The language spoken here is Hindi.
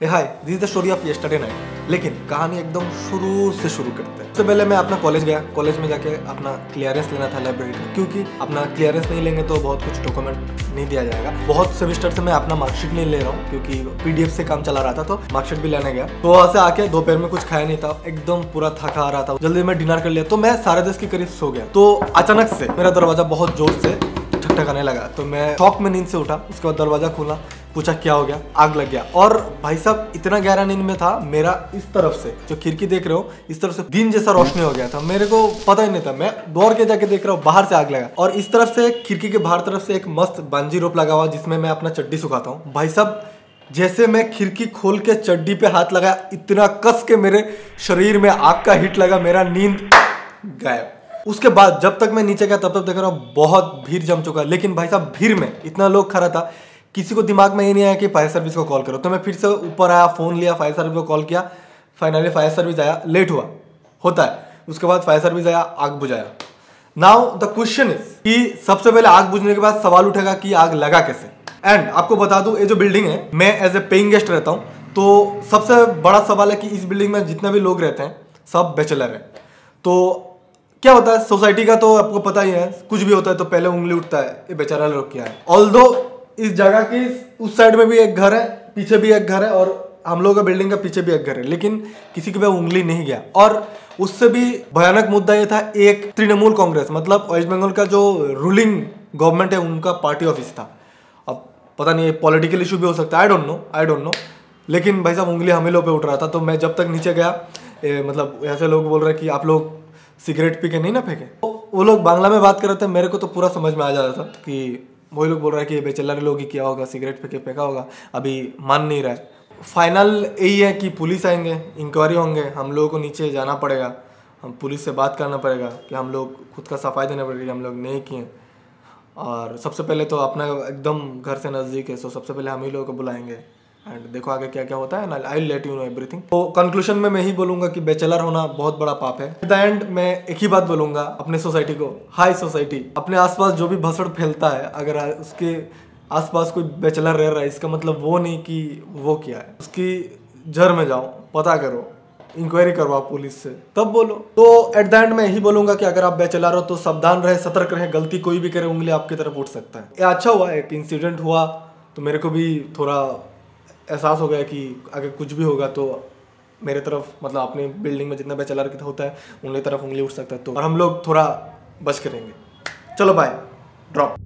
Hi this the story of yesterday night लेकिन कहानी एकदम शुरू से शुरू करते हैं। सबसे पहले मैं अपना कॉलेज गया। कॉलेज में जाके अपना क्लियरेंस लेना था लाइब्रेरी का। क्योंकि अपना क्लियरेंस नहीं लेंगे तो बहुत कुछ डॉक्यूमेंट नहीं दिया जाएगा। बहुत सेमिस्टर से मैं अपना मार्कशीट नहीं ले रहा हूँ, क्योंकि पीडीएफ से काम चला रहा था तो मार्कशीट भी लेने गया। तो वहाँ से आके दोपहर में कुछ खाया नहीं था। एकदम पूरा थका आ रहा था। जल्दी में डिनर कर लिया। तो मैं साढ़े दस के करीब सो गया। तो अचानक से मेरा दरवाज़ा बहुत ज़ोर से ठकठकाने लगा। तो मैं शॉक में नींद से उठा। उसके बाद दरवाज़ा खोला। पूछा, क्या हो गया? आग लग गया। और भाई साहब, इतना गहरा नींद में था मेरा इस तरफ़ से, जो खिड़की देख रहे हो, इस तरफ़ से दिन जैसा रोशनी हो गया था। मेरे को पता ही नहीं था। मैं दौड़ के जाके देख रहा हूँ, बाहर से आग लगा। और इस तरफ़ से, खिड़की के बाहर तरफ़ से एक मस्त बांजी रोप लगा हुआ जिसमें मैं अपना चड्डी सुखाता हूँ। भाई साहब, जैसे मैं खिड़की खोल के चड्डी पे हाथ लगाया, इतना कस के मेरे शरीर में आग का हिट लगा, मेरा नींद गायब। उसके बाद जब तक मैं नीचे गया, तब तक देख रहा हूँ, बहुत भीड़ जम चुका लेकिन भाई साहब, भीड़ में इतना लोग खड़ा था किसी को दिमाग में ये नहीं आया कि फायर सर्विस को कॉल करो। तो मैं फिर से ऊपर आया फ़ोन लिया फायर सर्विस को कॉल किया। फाइनली फायर सर्विस आया लेट हुआ। होता है। उसके बाद फायर सर्विस आया, आग बुझाया। नाउ द क्वेश्चन इज़ कि सबसे पहले आग बुझने के बाद सवाल उठेगा कि आग लगा कैसे? एंड आपको बता दूँ, ये जो बिल्डिंग है, मैं एज ए पेइंग गेस्ट रहता हूँ तो सबसे बड़ा सवाल है कि इस बिल्डिंग में जितने भी लोग रहते हैं, सब बैचलर हैं। तो क्या होता है? सोसाइटी का तो आपको पता ही है, कुछ भी होता है तो पहले उंगली उठता है, ये बेचारा लोग क्या है? ऑल इस जगह की उस साइड में भी एक घर है पीछे भी एक घर है और हम लोग का बिल्डिंग का पीछे भी एक घर है लेकिन किसी के पे उंगली नहीं गया। और उससे भी भयानक मुद्दा ये था एक तृणमूल कांग्रेस मतलब वेस्ट बंगाल का जो रूलिंग गवर्नमेंट है उनका पार्टी ऑफ़िस था। अब पता नहीं पॉलिटिकल इशू भी हो सकता है I don't know I don't know लेकिन भाई साहब उंगली हमें लोग पे उठ रहा था तो मैं जब तक नीचे गया ए, मतलब ऐसे लोग बोल रहे कि आप लोग सिगरेट पी के नहीं ना फेंके। तो वो लोग बांग्ला में बात कर रहे थे मेरे को तो पूरा समझ में आ जा रहा था कि वही लोग बोल रहे हैं कि बेचलर लोग ही किया होगा, सिगरेट फेंके फेंका होगा। अभी मान नहीं रहा है। फाइनल यही है कि पुलिस आएँगे इंक्वायरी होंगे, हम लोगों को नीचे जाना पड़ेगा। हम पुलिस से बात करना पड़ेगा कि हम लोग खुद का सफ़ाई देना पड़ेगा हम लोग नहीं किए। और सबसे पहले तो अपना एकदम घर से नज़दीक है सो सबसे पहले हम ही लोगों को बुलाएँगे। एंड देखो आगे क्या क्या होता है I let you know everything तो कंक्लूजन में मैं ही बोलूँगा कि बैचलर होना बहुत बड़ा पाप है. द एंड मैं एक ही बात बोलूँगा अपने सोसाइटी को. हाई सोसाइटी अपने आसपास जो भी भसड़ फैलता है, अगर उसके आसपास कोई बैचलर रह रहा है, इसका मतलब वो नहीं कि वो क्या है. उसकी जड़ में जाओ, पता करो इंक्वायरी करवाओ पुलिस से, तब बोलो. तो एट द एंड मैं यही बोलूँगा कि अगर आप बैचलर हो तो सावधान रहे, सतर्क रहे, गलती कोई भी करे, उंगली आपकी तरफ़ उठ सकता है. ये अच्छा हुआ, एक इंसिडेंट हुआ तो मेरे को भी थोड़ा एहसास हो गया कि अगर कुछ भी होगा तो मेरे तरफ़ मतलब अपने बिल्डिंग में जितना बैचलर होता है, उनकी तरफ़ उंगली उठ सकता है। तो और हम लोग थोड़ा बच करेंगे चलो बाय ड्रॉप